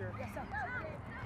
pressure. Yes, sir.